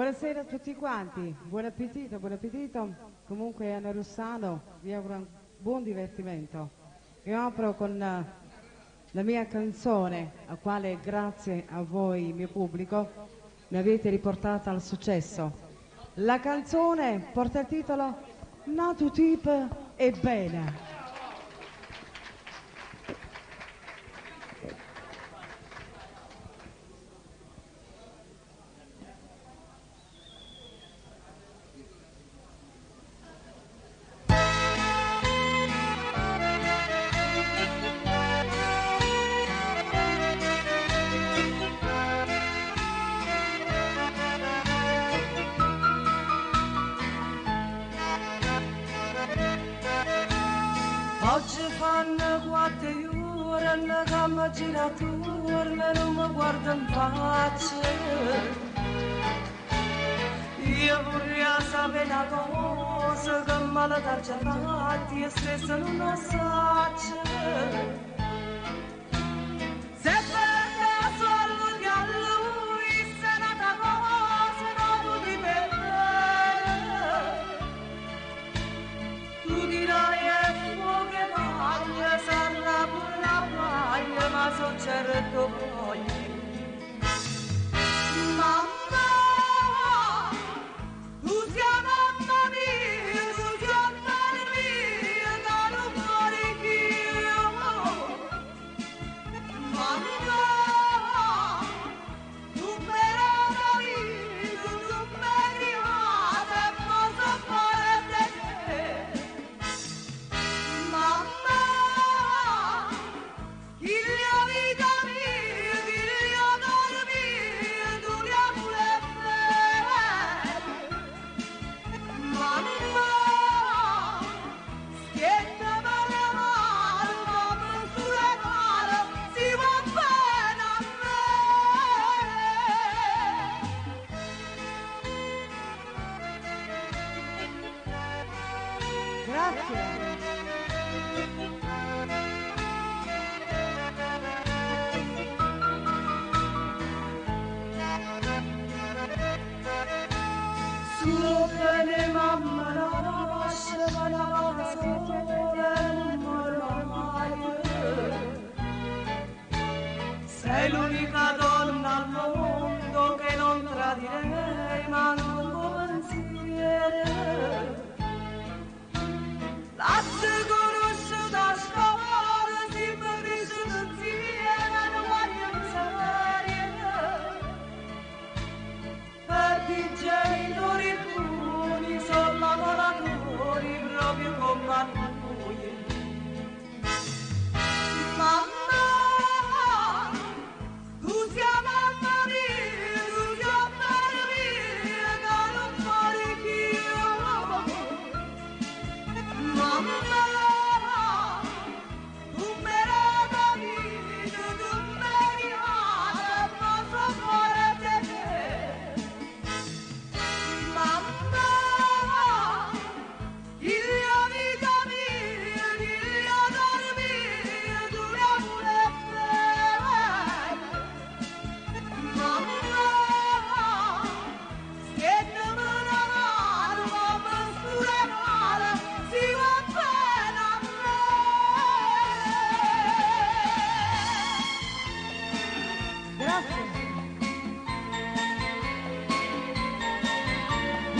Buonasera a tutti quanti, buon appetito, buon appetito. Comunque Anna Rossano vi auguro un buon divertimento. E apro con eh, la mia canzone, a quale grazie a voi, mio pubblico, mi avete riportata al successo. La canzone porta il titolo Nato Tip e Bene. Oggi fanno quattro ore che mi gira attorno e non mi guarda in faccia. Io vorrei sapere una cosa che me la dà già fatta e stesso non lo l'unica donna al mondo che non tradirei ma non pensiero La conosciuta storia si mi vissuta insieme non voglio serie per i genitori buoni sono lavoratori proprio come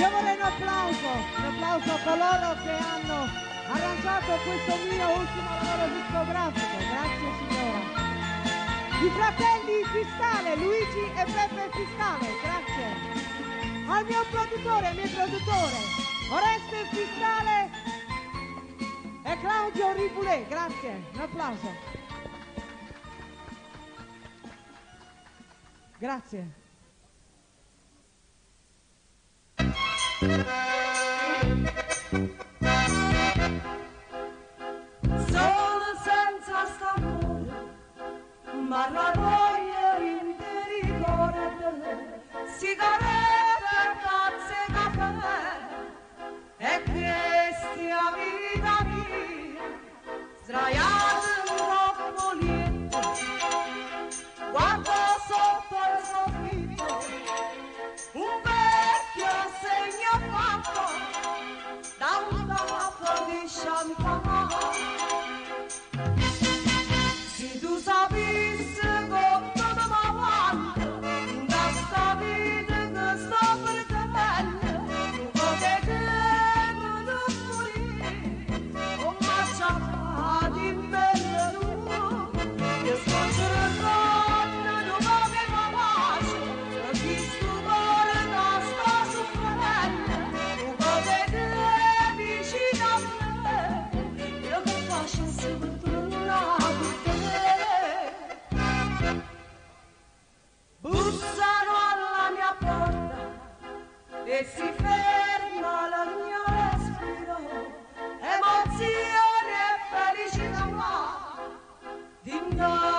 Io vorrei un applauso, un applauso a coloro che hanno arrangiato questo mio ultimo lavoro discografico. Grazie signora. I fratelli Fiscale, Luigi e Peppe Fiscale, grazie. Al mio produttore, mio produttore, Oreste Fiscale e Claudio Ribulè, grazie. Un applauso. Grazie. Solo senza st'amore, ma la voglia interi cuore, sigarette, Lord.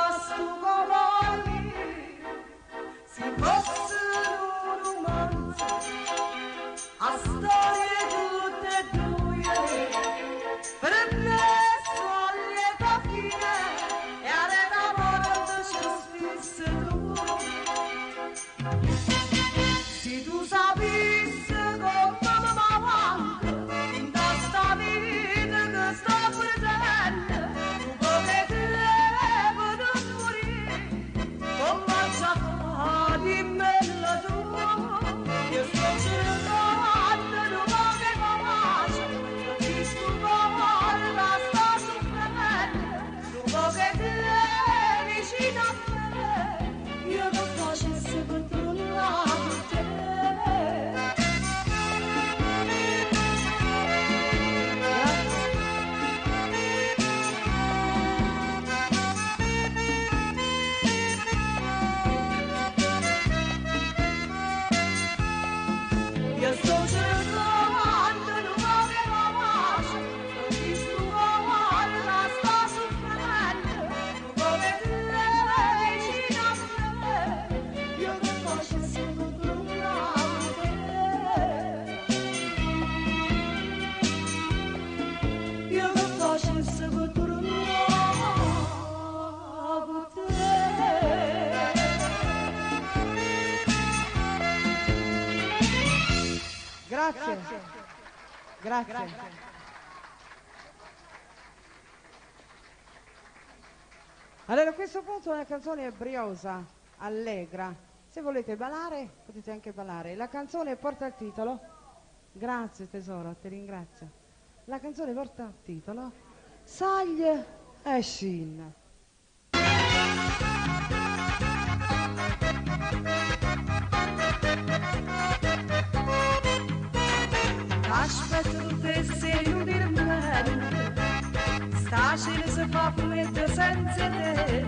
Grazie. Allora a questo punto una canzone briosa, allegra. Se volete ballare potete anche ballare. La canzone porta il titolo. Grazie tesoro, ti ringrazio. La canzone porta il titolo Saglie e Shin. Facile se fa fumetto senza te.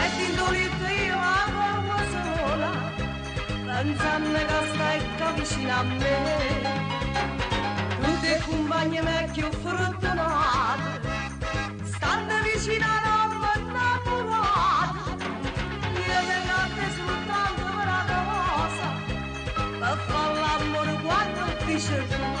E ti dolito io amo sola pensando che stai qua vicino a me. Tu ti compagni più fortunato stando vicino a un'uomo innamorato. Io mi cante soltanto una cosa per fare l'amore quando dice tu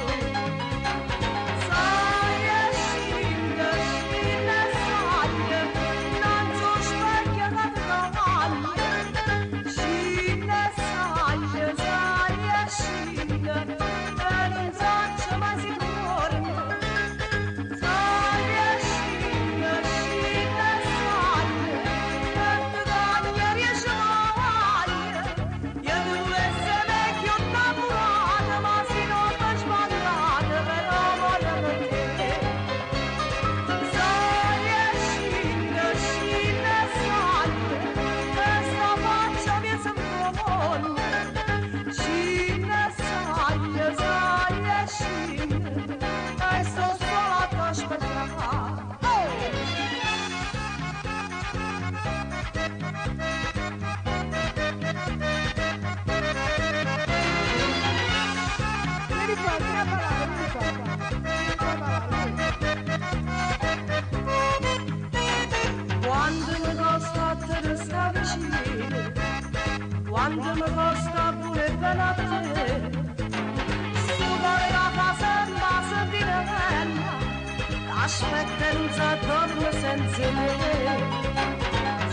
l'aspettanza torna senza me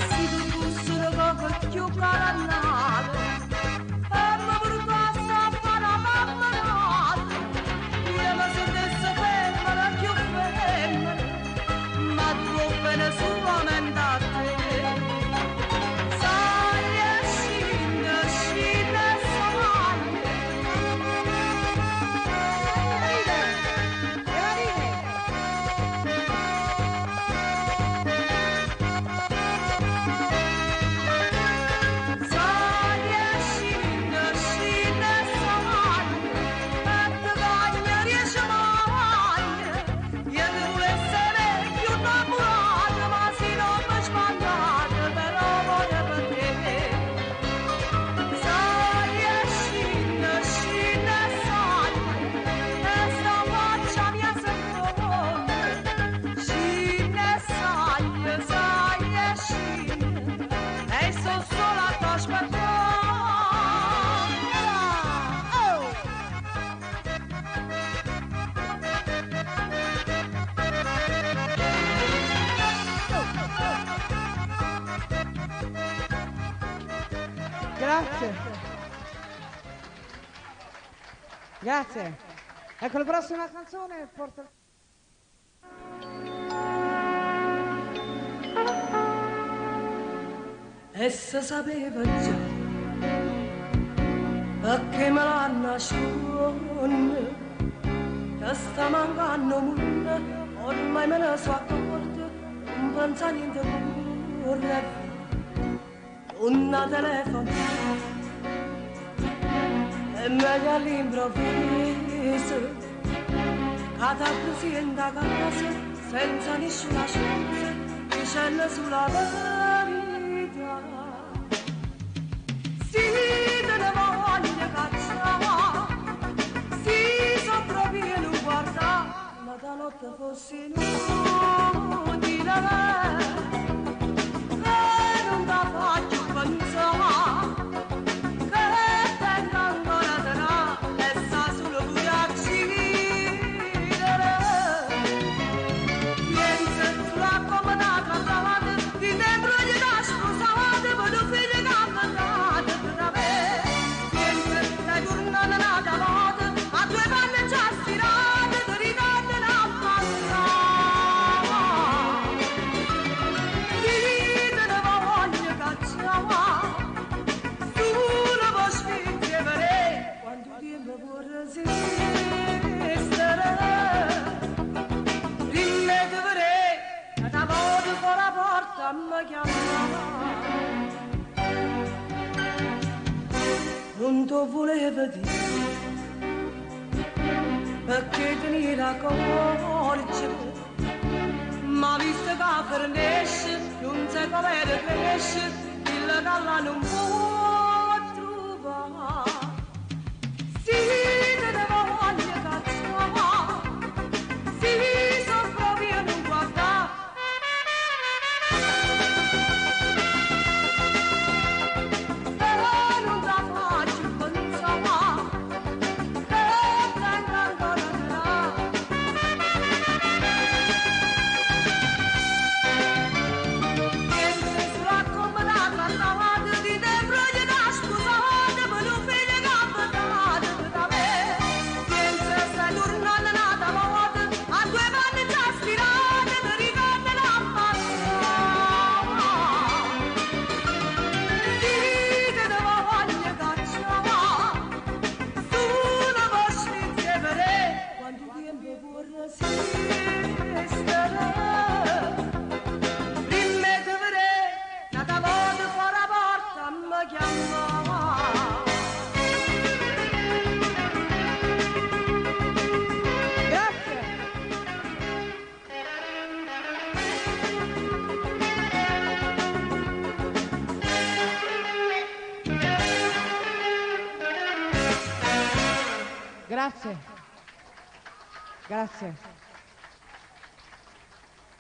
se tu fossero poco più Grazie. Grazie. Ecco la prossima canzone porta... Essa sapeva già perché me l'hanno nascosto che sta mancando ormai me ne sono accorta non pensa niente pure una telefono. E meglio all'improvviso così in da casa senza nessuna chance dicendo sulla verità. Si te ne voglio cacciare si so proprio non guarda ma da notte fossi inutile Non ti volevo dire perché te la accorgi ma visto che fernesce non sai come cresce il galla non può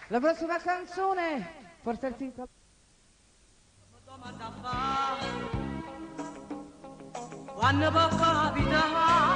La prossima canzone porta il titolo quando può capitare